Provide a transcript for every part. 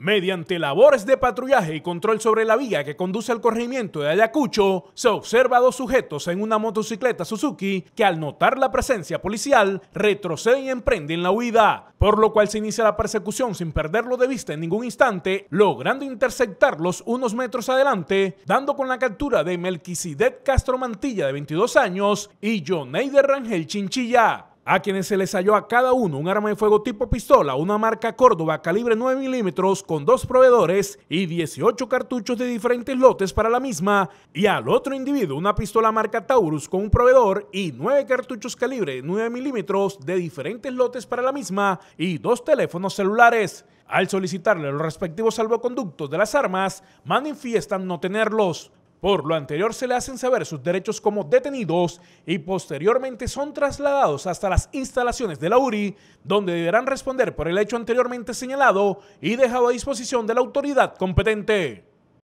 Mediante labores de patrullaje y control sobre la vía que conduce al corregimiento de Ayacucho, se observa a dos sujetos en una motocicleta Suzuki que al notar la presencia policial retroceden y emprenden la huida, por lo cual se inicia la persecución sin perderlo de vista en ningún instante, logrando interceptarlos unos metros adelante, dando con la captura de Melquisedec Castro Mantilla de 22 años y Joneider Rangel Chinchilla a quienes se les halló a cada uno un arma de fuego tipo pistola, una marca Córdoba calibre 9 milímetros con dos proveedores y 18 cartuchos de diferentes lotes para la misma, y al otro individuo una pistola marca Taurus con un proveedor y 9 cartuchos calibre 9 milímetros de diferentes lotes para la misma y dos teléfonos celulares. Al solicitarle los respectivos salvoconductos de las armas, manifiestan no tenerlos. Por lo anterior se le hacen saber sus derechos como detenidos y posteriormente son trasladados hasta las instalaciones de la URI, donde deberán responder por el hecho anteriormente señalado y dejado a disposición de la autoridad competente.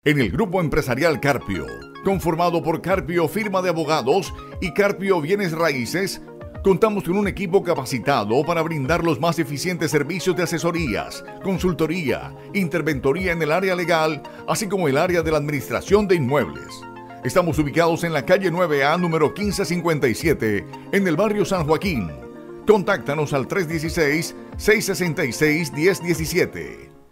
En el grupo empresarial Carpio, conformado por Carpio Firma de Abogados y Carpio Bienes Raíces, Contamos con un equipo capacitado para brindar los más eficientes servicios de asesorías, consultoría, interventoría en el área legal, así como el área de la administración de inmuebles. Estamos ubicados en la calle 9A número 1557, en el barrio San Joaquín. Contáctanos al 316-666-1017.